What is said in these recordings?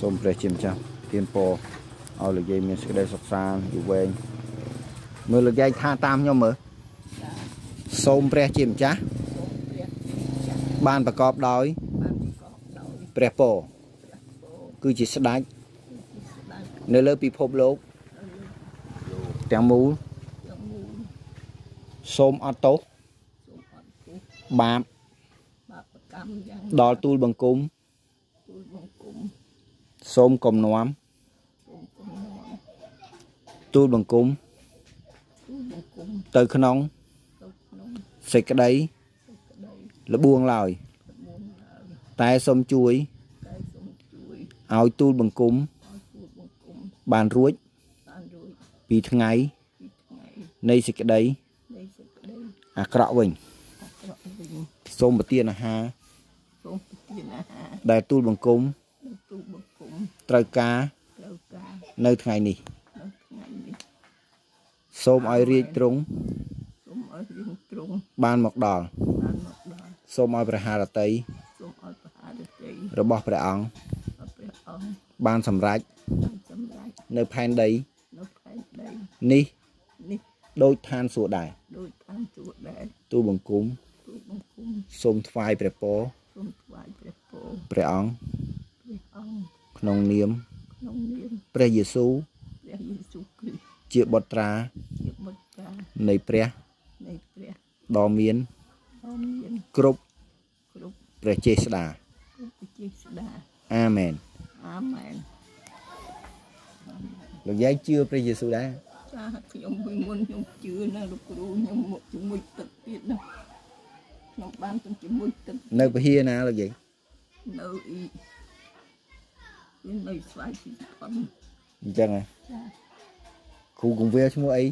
សូមព្រះជាម្ចាស់ទានពរឲ្យលោកយាយមានសេចក្តីសុខសាន្តយូរវែងមើលលោកយាយថាតាមខ្ញុំមើលសូមព្រះជាម្ចាស់សូមព្រះបានប្រកបដោយបានប្រកបដោយព្រះពរពោគឺជាស្ដេចស្ដេចនៅលើពិភពលោកទាំងមូលទាំងមូលសូមអត់ទោសសូមអត់ទោសបាបបាបកម្មយ៉ាងដល់ទូលបង្គំទូលបង្គំ សូមគំនុំសូមគំនុំទូលបង្គំទូលបង្គំទៅក្នុងទៅក្នុងសេចក្តីសេចក្តីលបួងឡើយប្រមូលឡើយតែសូមជួយតែសូមជួយឲ្យទូលបង្គំឲ្យទូលបង្គំបានរួចបានរួចពីថ្ងៃពីថ្ងៃនៃសេចក្តីនៃសេចក្តីអាក្រក់វិញអាក្រក់វិញសូមប្រទានអាហារសូមប្រទានអាហារដែលទូលបង្គំដល់ទូលបង្គំ ត្រូវការត្រូវការនៅថ្ងៃនេះនៅថ្ងៃនេះសូមឲ្យរាជទ្រង់សូមឲ្យរៀងទ្រង់បានមកដល់បានមកដល់សូមឲ្យព្រះハរតីសូមឲ្យប្រហារតីរបស់ព្រះអង្គឲ្យព្រះអង្គបានសម្រេចបានសម្រេចនៅផែនដីនៅផែនដីនេះនេះដូចឋានសួគ៌ដែរដោយតាមជួរដែរទូលបង្គំទូលបង្គំសូមថ្វាយព្រះពរសូមថ្វាយព្រះពរព្រះអង្គព្រះអង្គ ក្នុងនាមក្នុងនាមព្រះយេស៊ូវព្រះយេស៊ូវគ្រីស្ទជាបុត្រាជាបុត្រានៃព្រះនៃព្រះដ៏មានដ៏មានគ្រប់គ្រប់ព្រះចេស្តាគ្រប់វិជាស្ដាអាមែនអាមែនលោកយាយជឿព្រះយេស៊ូវដែរចាខ្ញុំវិញមុនខ្ញុំជឿណាលោកគ្រូខ្ញុំមកជាមួយទឹកទៀតណាខ្ញុំបានទៅជាមួយទឹកនៅពហិណាលោកយាយនៅអ៊ី វានៅស្វាយពីផុនអញ្ចឹងហ៎ចាគ្រូកងវាឈ្មោះអី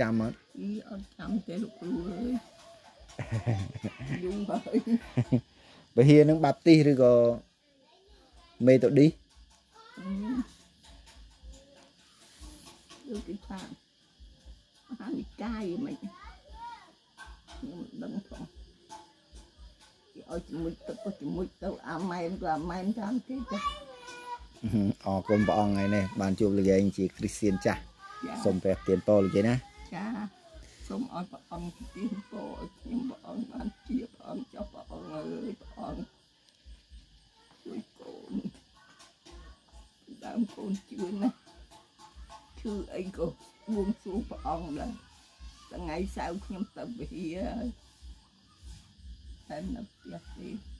ចាំអត់អ៊ីអត់ចាំទេលោកគ្រូអើយយូរហើយពហិនឹងបាប់ទីសឬក៏មេតូឌីសដូចគេថាមហានិកាយមិនខ្ញុំមិនដឹងផងគេឲ្យជាមួយទឹកក៏ជាមួយទៅអាម៉ែនក៏អាម៉ែនចាំទេចា អរគុណព្រះអង្គហើយនេះបានជួបលោកយាយជាគ្រីស្ទៀនចាស់ចាសូមព្រះទានពរលោកយាយណាចាសូមឲ្យព្រះអង្គទានពរឲ្យខ្ញុំព្រះអង្គបានជាព្រះអង្គចុះព្រះអង្គអើយព្រះអង្គជួយកូនដើមកូនជឿណាស់ឈឺអីក៏បួងសួងព្រះអង្គដែរថ្ងៃសៅរ៍ខ្ញុំទៅវិហារហើយតែនៅផ្ទះទេបាទ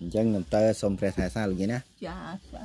អញ្ចឹងខ្ញុំតើសូមព្រះថែសារលោកយាយណាចាសា